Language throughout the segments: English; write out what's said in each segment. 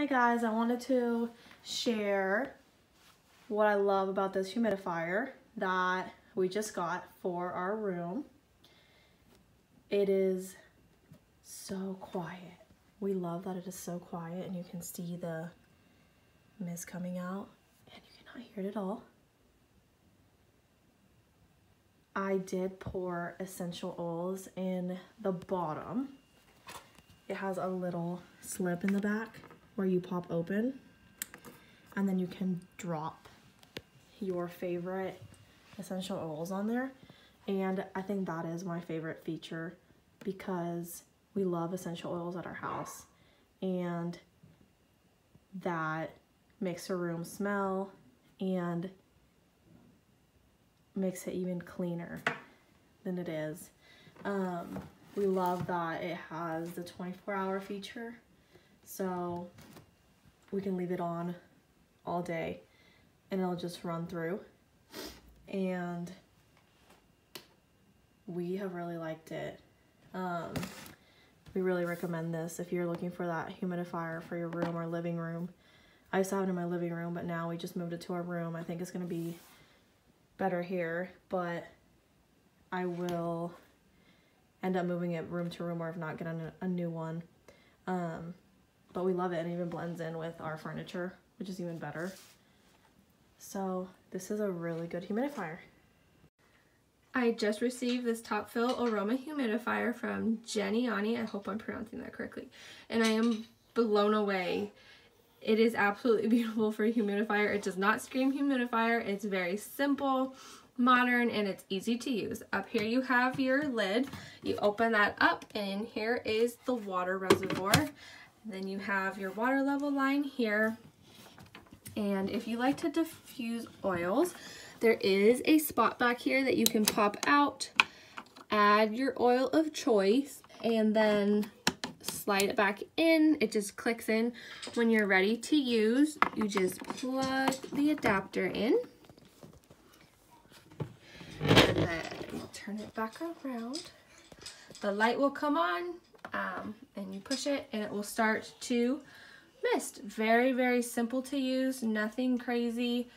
Hi guys, I wanted to share what I love about this humidifier that we just got for our room. It is so quiet. We love that it is so quiet and you can see the mist coming out and you cannot hear it at all. I did pour essential oils in the bottom. It has a little slip in the back where you pop open and then you can drop your favorite essential oils on there. And I think that is my favorite feature because we love essential oils at our house and that makes a room smell and makes it even cleaner than it is. Um, we love that it has the 24 hour feature so we can leave it on all day and it'll just run through. And we have really liked it. Um, we really recommend this if you're looking for that humidifier for your room or living room. I used to have it in my living room but now we just moved it to our room. I think it's gonna be better here but I will end up moving it room to room or if not get a, a new one. Um, but we love it. It even blends in with our furniture, which is even better. So this is a really good humidifier. I just received this Top Fill Aroma Humidifier from Geniani. I hope I'm pronouncing that correctly. And I am blown away. It is absolutely beautiful for a humidifier. It does not scream humidifier. It's very simple, modern, and it's easy to use. Up here you have your lid. You open that up and here is the water reservoir. Then you have your water level line here. And if you like to diffuse oils, there is a spot back here that you can pop out, add your oil of choice, and then slide it back in. It just clicks in. When you're ready to use, you just plug the adapter in. And then turn it back around. The light will come on um, and you push it and it will start to mist. Very, very simple to use, nothing crazy.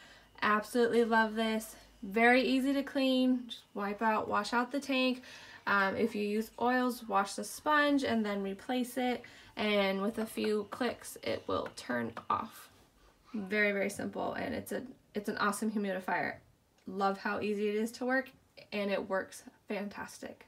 Absolutely love this. Very easy to clean. Just wipe out, wash out the tank. Um, if you use oils, wash the sponge and then replace it. And with a few clicks, it will turn off. Very, very simple. And it's a it's an awesome humidifier. Love how easy it is to work and it works fantastic.